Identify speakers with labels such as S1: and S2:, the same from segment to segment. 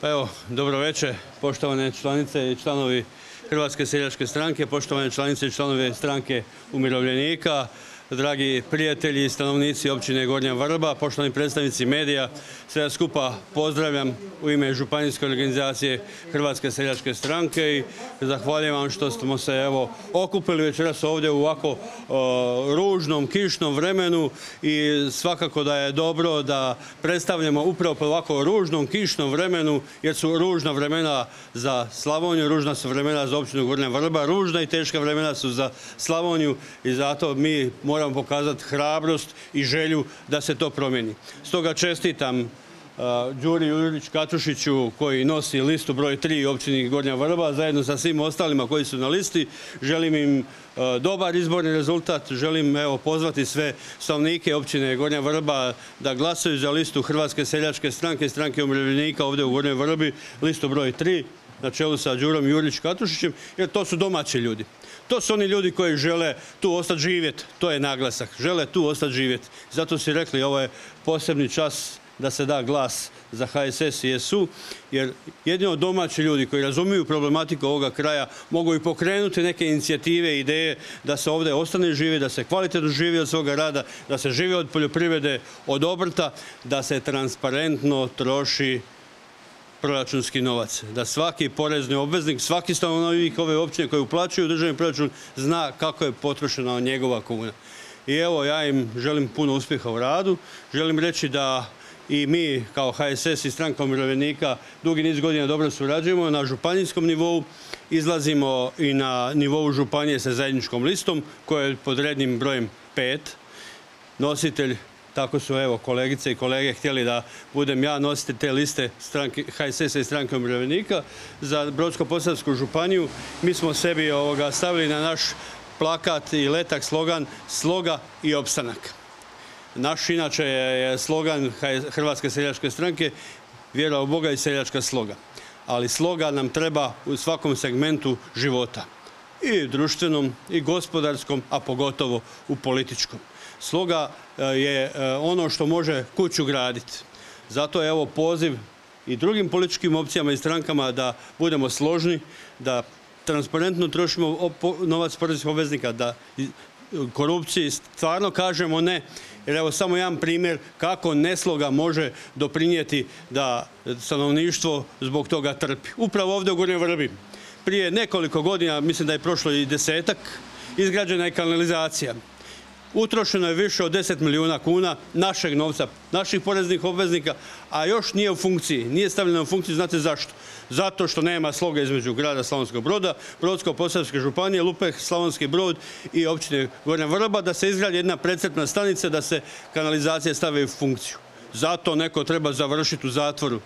S1: Pa evo, dobro večer, poštovane članice i članovi Hrvatske seljačke stranke, poštovane članice i članovi stranke umirovljenika, dragi prijatelji i stanovnici općine Gornja Vrba, poštovani predstavnici medija, sve skupa pozdravljam u ime Županijske organizacije Hrvatske seljačke stranke i zahvaljujem vam što smo se evo okupili večeras ovdje u ovako ružnom, kišnom vremenu i svakako da je dobro da predstavljamo upravo po ovako ružnom, kišnom vremenu jer su ružna vremena za Slavoniju, ružna su vremena za općinu Gornja Vrba, ružna i teška vremena su za Slavoniju i zato mi moramo moramo pokazati hrabrost i želju da se to promijeni. Stoga čestitam uh, Đuri Jurić Katušiću koji nosi listu broj 3 općini Gornja Vrba zajedno sa svim ostalima koji su na listi. Želim im uh, dobar izborni rezultat. Želim evo pozvati sve stanovnike općine Gornja Vrba da glasaju za listu Hrvatske seljačke stranke i stranke umirovljenika ovdje u Gornjoj Vrbi, listu broj 3 na čelu sa Đurom Jurić Katušićem jer to su domaći ljudi. To su oni ljudi koji žele tu ostati živjeti, to je naglasak, žele tu ostati živjeti. Zato si rekli ovo je posebni čas da se da glas za HSS i SU, jer jedino domaći ljudi koji razumiju problematiku ovoga kraja mogu i pokrenuti neke inicijative, ideje da se ovdje ostane živi, da se kvalitetno živi od svoga rada, da se živi od poljoprivrede, od obrta, da se transparentno troši proračunski novac. Da svaki porezni obveznik, svaki stanovnik ove općine koji uplaćuju državni proračun zna kako je potrošena njegova kuna. I evo, ja im želim puno uspjeha u radu. Želim reći da i mi kao HSS i stranka umirovljenika dugi niz godina dobro surađujemo na županijskom nivou. Izlazimo i na nivou županije sa zajedničkom listom koja je pod rednim brojem 5. Nositelj tako su evo kolegice i kolege htjeli da budem ja nositelj te liste HSS-a i stranke umirovljenika za Brodsko-posavsku županiju. Mi smo sebi stavili na naš plakat i letak slogan sloga i opstanak. Naš inače je slogan Hrvatske seljačke stranke vjera u Boga i seljačka sloga. Ali sloga nam treba u svakom segmentu života. I društvenom, i gospodarskom, a pogotovo u političkom. Sloga e, je e, ono što može kuću graditi. Zato je evo poziv i drugim političkim opcijama i strankama da budemo složni, da transparentno trošimo novac poreznih obveznika, da korupciji stvarno kažemo ne. Jer evo samo jedan primjer kako nesloga može doprinijeti da stanovništvo zbog toga trpi. Upravo ovdje u Gornjoj Vrbi. Prije nekoliko godina, mislim da je prošlo i desetak, izgrađena je kanalizacija utrošeno je više od 10 milijuna kuna našeg novca, naših poreznih obveznika, a još nije u funkciji. Nije stavljeno u funkciju, znate zašto? Zato što nema sloga između grada Slavonskog broda, Brodsko-posavske županije, Lupeh, Slavonski brod i općine Gornja Vrba, da se izgradi jedna precrtna stanica, da se kanalizacija stave u funkciju. Zato neko treba završiti u zatvoru.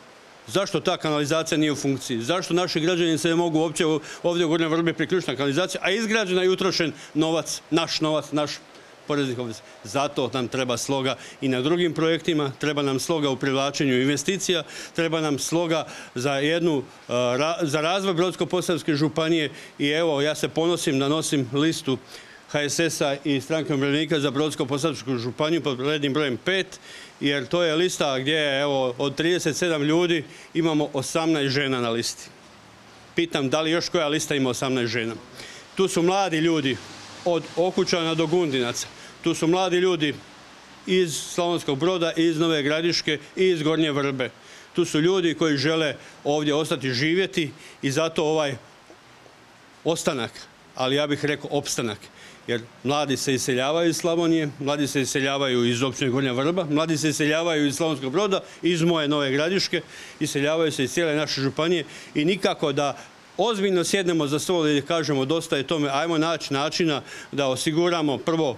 S1: Zašto ta kanalizacija nije u funkciji? Zašto naši građani se ne mogu uopće ovdje u Gornjoj Vrbi priključiti na kanalizaciju, a izgrađena i utrošen novac, naš novac, naš poreznih obveza. Zato nam treba sloga i na drugim projektima, treba nam sloga u privlačenju investicija, treba nam sloga za jednu, za razvoj Brodsko-posavske županije i evo, ja se ponosim da nosim listu HSS-a i stranke umirovljenika za Brodsko-posavsku županiju pod rednim brojem 5, jer to je lista gdje evo, od 37 ljudi imamo 18 žena na listi. Pitam da li još koja lista ima 18 žena. Tu su mladi ljudi od Okučana do Gundinaca. Tu su mladi ljudi iz Slavonskog broda, iz Nove Gradiške i iz Gornje Vrbe. Tu su ljudi koji žele ovdje ostati živjeti i zato ovaj ostanak, ali ja bih rekao opstanak. Jer mladi se iseljavaju iz Slavonije, mladi se iseljavaju iz općine Gornja Vrba, mladi se iseljavaju iz Slavonskog broda, iz moje Nove Gradiške, iseljavaju se iz cijele naše županije i nikako da ozbiljno sjednemo za stol i kažemo dosta je tome, ajmo naći načina da osiguramo prvo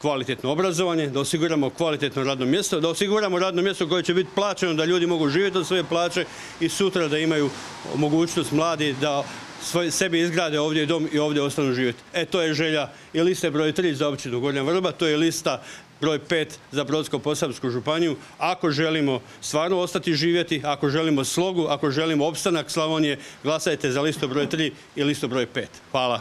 S1: kvalitetno obrazovanje, da osiguramo kvalitetno radno mjesto, da osiguramo radno mjesto koje će biti plaćeno, da ljudi mogu živjeti od svoje plaće i sutra da imaju mogućnost mladi da sebi izgrade ovdje dom i ovdje ostanu živjeti. E to je želja i liste broj 3 za općinu Gornja Vrba, to je lista broj 5 za Brodsko-posavsku županiju. Ako želimo stvarno ostati živjeti, ako želimo slogu, ako želimo opstanak Slavonije, glasajte za listu broj 3 i listu broj 5. Hvala.